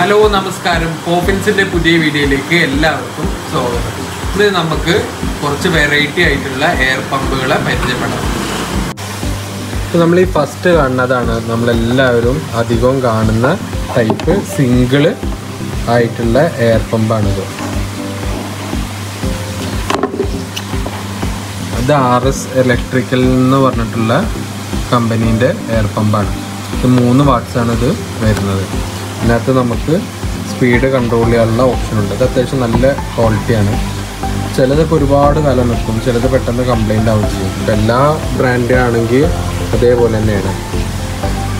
Hello നമസ്കാരം. പോപ്പിൻസിന്റെ പുതിയ വീഡിയോയിലേക്ക് എല്ലാവർക്കും സ്വാഗതം. ഇന്ന് നമുക്ക് കുറച്ച് വെറൈറ്റി ആയിട്ടുള്ള എയർ പമ്പുകളെ പരിചയപ്പെടാം. ഇപ്പോൾ നമ്മൾ ഈ ഫസ്റ്റ് കാണുന്നതാണ് നമ്മളെല്ലാവരും അധികവും കാണുന്ന ടൈപ്പ് സിംഗിൾ ആയിട്ടുള്ള എയർ പമ്പാണിത് ഇത് ആർ എസ് ഇലക്ട്രിക്കൽ എന്ന് പറഞ്ഞിട്ടുള്ള കമ്പനീന്റെ എയർ പമ്പാണ് ഇത് മൂന്ന് വാട്ട്സാണിത് ഇത് വരുന്നത്. ഇതിനകത്ത് നമുക്ക് സ്പീഡ് കൺട്രോൾ ചെയ്യാനുള്ള ഓപ്ഷൻ ഉണ്ട്. ഇത് അത്യാവശ്യം നല്ല ക്വാളിറ്റിയാണ് ചിലതൊക്കെ ഒരുപാട് കാലം നിൽക്കും. ചിലത് പെട്ടെന്ന് കംപ്ലൈന്റ് ആവും ചെയ്യും. ഇപ്പം എല്ലാ ബ്രാൻഡ് ആണെങ്കിൽ അതേപോലെ തന്നെയാണ്.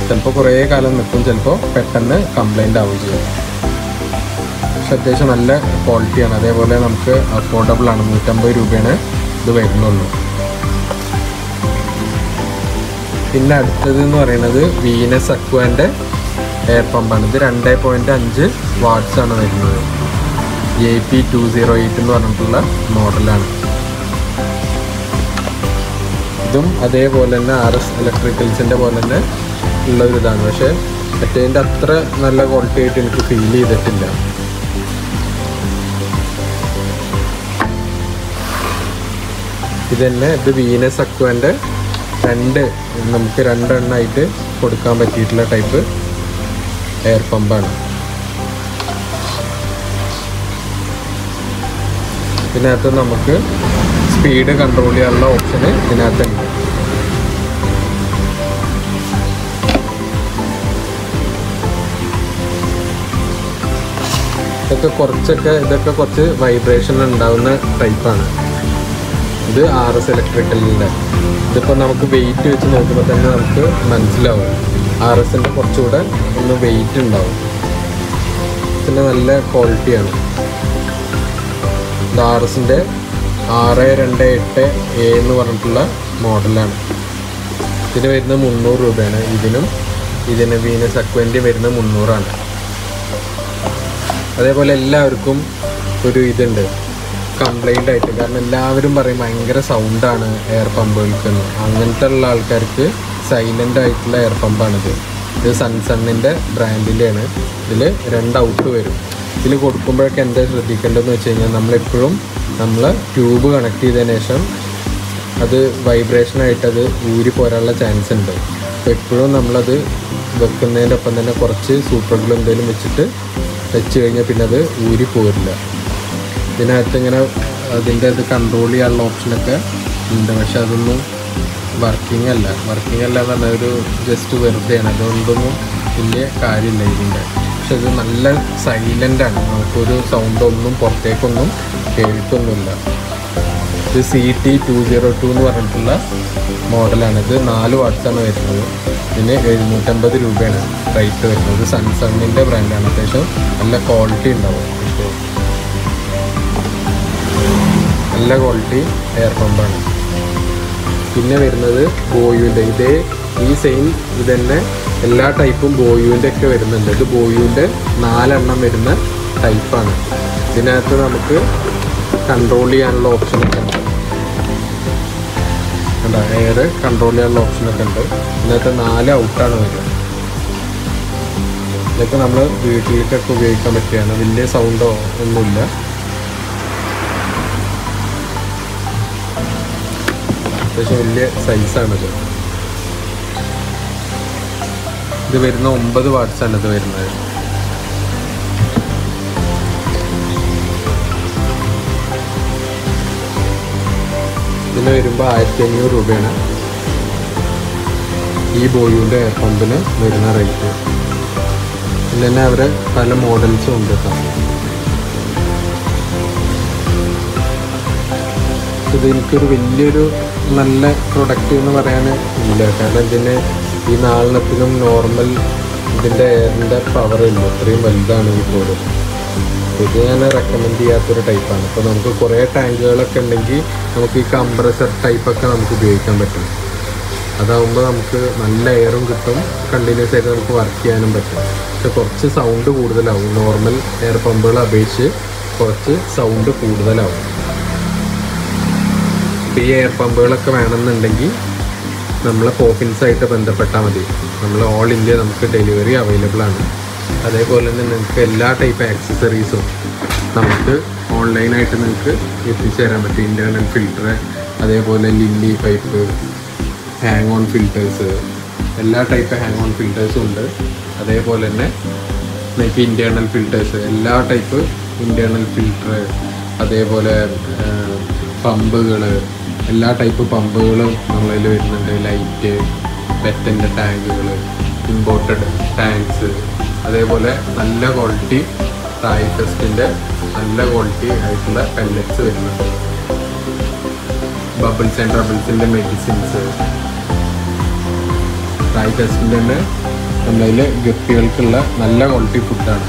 ചിലപ്പോൾ കുറേ കാലം നിൽക്കും. ചിലപ്പോൾ പെട്ടെന്ന് കംപ്ലൈന്റ് ആവുകയും ചെയ്യും. പക്ഷെ അത്യാവശ്യം നല്ല ക്വാളിറ്റിയാണ് അതേപോലെ നമുക്ക് അഫോർഡബിൾ ആണ്. നൂറ്റമ്പത് രൂപയാണ് ഇത് വരുന്നുള്ളൂ. പിന്നെ അടുത്തത് എന്ന് പറയുന്നത് വീനസ് അക്വാന്റെ എയർ പമ്പാണ്. ഇത് രണ്ട് പോയിന്റ് അഞ്ച് വാട്ട്സ് ആണ് വരുന്നത്. A P two zero eight എന്ന് പറഞ്ഞിട്ടുള്ള മോഡലാണ് ഇതും അതേപോലെ തന്നെ ആർ എസ് ഇലക്ട്രിക്കൽസിന്റെ പോലെ തന്നെ ഉള്ള ഒരു ഇതാണ്. പക്ഷേ മറ്റേതിന്റെ അത്ര നല്ല ക്വാളിറ്റി ആയിട്ട് എനിക്ക് ഫീൽ ചെയ്തിട്ടില്ല. ഇതന്നെ തന്നെ ഇത് വീനസ് അക്വാന്റെ രണ്ട് നമുക്ക് രണ്ടെണ്ണമായിട്ട് കൊടുക്കാൻ പറ്റിയിട്ടുള്ള ടൈപ്പ് എയർ പമ്പാണ്. ഇതിനകത്ത് നമുക്ക് സ്പീഡ് കൺട്രോൾ ചെയ്യാനുള്ള ഓപ്ഷന് ഇതിനകത്തുണ്ട്. ഇതൊക്കെ കുറച്ചൊക്കെ ഇതൊക്കെ കുറച്ച് വൈബ്രേഷൻ ഉണ്ടാവുന്ന ടൈപ്പാണ് ഇത് ആർ എസ് ഇലക്ട്രിക്കലിന്റെ ഇതിപ്പോൾ നമുക്ക് വെയിറ്റ് വെച്ച് നോക്കുമ്പോൾ തന്നെ നമുക്ക് മനസ്സിലാവും. ആർ എസിന്റെ കുറച്ചുകൂടെ ഒന്ന് വെയിറ്റ് ഉണ്ടാവും. പിന്നെ നല്ല ക്വാളിറ്റിയാണ് ഇത് ആർ എസിന്റെ ആറ് രണ്ട് എട്ട് എ എന്ന് പറഞ്ഞിട്ടുള്ള മോഡലാണ് ഇതിന് വരുന്നത് മുന്നൂറ് രൂപയാണ്. ഇതിനും ഇതിന് വീനസ് അക്വന്റ് വരുന്നത് മുന്നൂറാണ്. അതേപോലെ എല്ലാവർക്കും ഒരു ഇതുണ്ട്. കംപ്ലൈന്റ് ആയിട്ട്. കാരണം എല്ലാവരും പറയും ഭയങ്കര സൗണ്ടാണ് എയർ പമ്പുകൾക്ക് എന്ന് അങ്ങനത്തെ ഉള്ള ആൾക്കാർക്ക് സൈലന്റ് ആയിട്ടുള്ള എയർ പമ്പാണിത് ഇത് സൺസണ്ണിന്റെ ബ്രാൻഡിന്റെയാണ് ഇതിൽ രണ്ട് ഔട്ട് വരും. ഇതിൽ കൊടുക്കുമ്പോഴൊക്കെ എന്താ ശ്രദ്ധിക്കേണ്ടതെന്ന് വെച്ച് കഴിഞ്ഞാൽ നമ്മളെപ്പോഴും നമ്മൾ ട്യൂബ് കണക്ട് ചെയ്തതിന് ശേഷം അത് വൈബ്രേഷനായിട്ട് അത് ഊരി പോരാനുള്ള ചാൻസ് ഉണ്ട്. അപ്പോൾ എപ്പോഴും നമ്മളത് വെക്കുന്നതിന്റെ ഒപ്പം തന്നെ കുറച്ച് സൂപ്പർ ഗ്ലൂ എന്തെങ്കിലും വെച്ചിട്ട് വെച്ച് കഴിഞ്ഞാൽ പിന്നെ അത് ഊരി പോരില്ല. ഇതിനകത്ത് ഇങ്ങനെ അതിന്റെ ഇത് കൺട്രോൾ ചെയ്യാനുള്ള ഓപ്ഷനൊക്കെ ഉണ്ട്. പക്ഷെ അതൊന്നും വർക്കിംഗ് അല്ല. വർക്കിംഗ് അല്ല എന്ന് പറഞ്ഞാൽ ഒരു ജസ്റ്റ് വെറുതെയാണ്. അതുകൊണ്ടൊന്നും വലിയ കാര്യമില്ല ഇതിന്റെ. പക്ഷെ ഇത് നല്ല സൈലന്റ് ആണ്. നമുക്കൊരു സൗണ്ട് ഒന്നും പുറത്തേക്കൊന്നും കേൾക്കൊന്നുമില്ല ഇത് C T two zero two എന്ന് പറഞ്ഞിട്ടുള്ള മോഡലാണ്. ഇത് നാല് വാട്ട്സാണ് വരുന്നത്. ഇതിന് എഴുന്നൂറ്റമ്പത് രൂപയാണ് റേറ്റ് വരുന്നത്. സൺസണ്ണിന്റെ ബ്രാൻഡാണ് അത്യാവശ്യം നല്ല ക്വാളിറ്റി ഉണ്ടാവും. നല്ല ക്വാളിറ്റി എയർ പമ്പാണ് പിന്നെ വരുന്നത് ബോയുവിന്റെ. ഇതേ ഈ സെയിം ഇത് തന്നെ എല്ലാ ടൈപ്പും ബോയുവിന്റെ ഒക്കെ വരുന്നുണ്ട്. ഇത് ബോയുവിന്റെ നാലെണ്ണം വരുന്ന ടൈപ്പാണ്. ഇതിനകത്ത് നമുക്ക് കൺട്രോൾ ചെയ്യാനുള്ള ഓപ്ഷനൊക്കെ ഉണ്ട്. കണ്ടോ? എയർ കൺട്രോൾ ചെയ്യാനുള്ള ഓപ്ഷനൊക്കെ ഉണ്ട്. ഇതിനകത്ത് നാല് ഔട്ടാണ് വരുന്നത് ഇതൊക്കെ നമ്മൾ വീട്ടിലേക്കൊക്കെ ഉപയോഗിക്കാൻ പറ്റുകയാണ്. വലിയ സൗണ്ടോ ഒന്നുമില്ല. അത്യാവശ്യം വലിയ സൈസാണിത് ഇത് വരുന്ന ഒമ്പത് വാട്ട്സാണ് ഇത് വരുന്നത്. ഇതിന് വരുമ്പോൾ ആയിരത്തി അഞ്ഞൂറ് രൂപയാണ്. ഈ ബോയിയുടെ എയർ പമ്പിന് വരുന്ന റേറ്റ് ഇതിൽ തന്നെ അവരെ പല മോഡൽസും ഉണ്ട് കേട്ടോ. ഇത് എനിക്കൊരു വലിയൊരു നല്ല പ്രൊഡക്റ്റ് എന്ന് പറയാൻ ഇല്ല. കാരണം ഇതിന് ഈ നാളിനത്തിനും നോർമൽ ഇതിന്റെ എയറിന്റെ പവർ ഇല്ല. അത്രയും വലുതാണെങ്കിൽ പോലും. ഇത് ഞാൻ റെക്കമെൻഡ് ചെയ്യാത്തൊരു ടൈപ്പാണ് അപ്പോൾ നമുക്ക് കുറേ ടാങ്കുകളൊക്കെ ഉണ്ടെങ്കിൽ നമുക്ക് ഈ കംപ്രസർ ടൈപ്പൊക്കെ നമുക്ക് ഉപയോഗിക്കാൻ പറ്റും. അതാവുമ്പോൾ നമുക്ക് നല്ല എയറും കിട്ടും. കണ്ടിന്യൂസ് ആയിട്ട് നമുക്ക് വർക്ക് ചെയ്യാനും പറ്റും. പക്ഷെ കുറച്ച് സൗണ്ട് കൂടുതലാവും. നോർമൽ എയർ പമ്പുകളെ അപേക്ഷിച്ച് കുറച്ച് സൗണ്ട് കൂടുതലാവും. ഇപ്പോൾ ഈ എയർ പമ്പുകളൊക്കെ വേണമെന്നുണ്ടെങ്കിൽ നമ്മളെ കോഫിൻസായിട്ട് ബന്ധപ്പെട്ടാൽ മതി. നമ്മൾ ഓൾ ഇന്ത്യ നമുക്ക് ഡെലിവറി അവൈലബിൾ ആണ്. അതേപോലെ തന്നെ നിങ്ങൾക്ക് എല്ലാ ടൈപ്പ് ആക്സസറീസും നമുക്ക് ഓൺലൈനായിട്ട് നിങ്ങൾക്ക് എത്തിച്ചു തരാൻ പറ്റും. ഇന്റേർണൽ ഫിൽറ്റർ അതേപോലെ lily pipe hang on filters എല്ലാ ടൈപ്പ് ഹാങ് ഓൺ ഫിൽറ്റേഴ്സും ഉണ്ട്. അതേപോലെ തന്നെ നിങ്ങൾക്ക് ഇന്റേർണൽ ഫിൽറ്റേഴ്സ് എല്ലാ ടൈപ്പ് ഇന്റേർണൽ ഫിൽറ്റർ അതേപോലെ പമ്പുകൾ എല്ലാ ടൈപ്പ് പമ്പുകളും നമ്മളതിൽ വരുന്നുണ്ട്. ലൈറ്റ് പെറ്റന്റെ ടാങ്കുകൾ ഇമ്പോർട്ടഡ് ടാങ്ക്സ് അതേപോലെ നല്ല ക്വാളിറ്റി തായ് ഫെസ്റ്റിന്റെ നല്ല ക്വാളിറ്റി ആയിട്ടുള്ള പെല്ലറ്റ്സ് വരുന്നുണ്ട്. ബബിൾസ് ആൻഡ് ട്രബിൾസിന്റെ മെഡിസിൻസ് തായ് ഫെസ്റ്റിന്റെ തന്നെ നമ്മളതിൽ ഗപ്പികൾക്കുള്ള നല്ല ക്വാളിറ്റി ഫുഡാണ്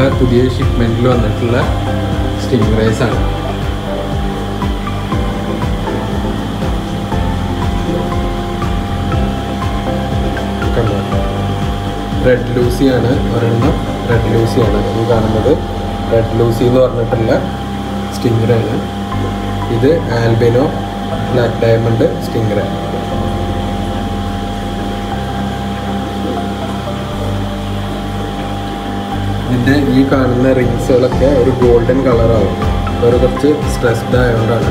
നമ്മളെ പുതിയ ഷിപ്മെന്റിൽ വന്നിട്ടുള്ള സ്റ്റിംഗ് റൈസ് ആണ്. റെഡ് ലൂസി ആണ് ഒരെണ്ണം. റെഡ് ലൂസി ആണ്. ഈ കാണുന്നത് റെഡ് ലൂസി എന്ന് പറഞ്ഞിട്ടുള്ള സ്റ്റിംഗർ ആണ്. ഇത് ആൽബിനോ ബ്ലാക്ക് ഡയമണ്ട് സ്റ്റിംഗർ ഇതിന്റെ ഈ കാണുന്ന റിങ്സുകളൊക്കെ ഒരു ഗോൾഡൻ കളറാവും ഒരു കുറച്ച് സ്ട്രെസ്ഡ് ആയതുകൊണ്ടാണ്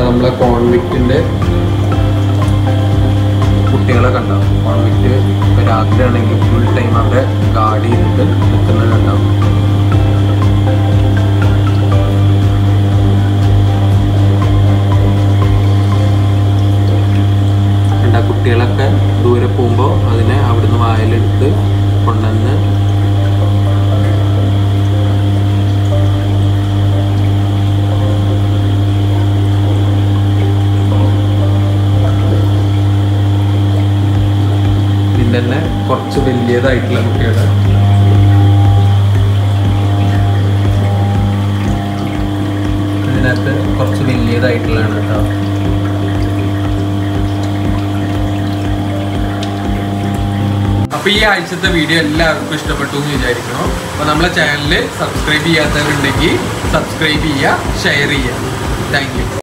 നമ്മളെ കോൺവിക്റ്റിന്റെ കുട്ടികളെ കണ്ടാവും കോൺവിക്റ്റ് രാത്രിയാണെങ്കിൽ ഫുൾ ടൈം അവിടെ ഗാർഡ് നിൽക്കുന്നത് കണ്ടാവും തന്നെ കുറച്ച് വലിയതായിട്ടുള്ള കുട്ടികളെ. ഇതിനകത്ത് കുറച്ച് വലിയതായിട്ടുള്ളതാണ് കേട്ടോ. അപ്പൊ ഈ ആഴ്ചത്തെ വീഡിയോ എല്ലാവർക്കും ഇഷ്ടപ്പെട്ടു എന്ന് വിചാരിക്കണം അപ്പൊ നമ്മളെ ചാനലിൽ സബ്സ്ക്രൈബ് ചെയ്യാത്തവരുണ്ടെങ്കിൽ സബ്സ്ക്രൈബ് ചെയ്യുക ഷെയർ ചെയ്യുക. താങ്ക്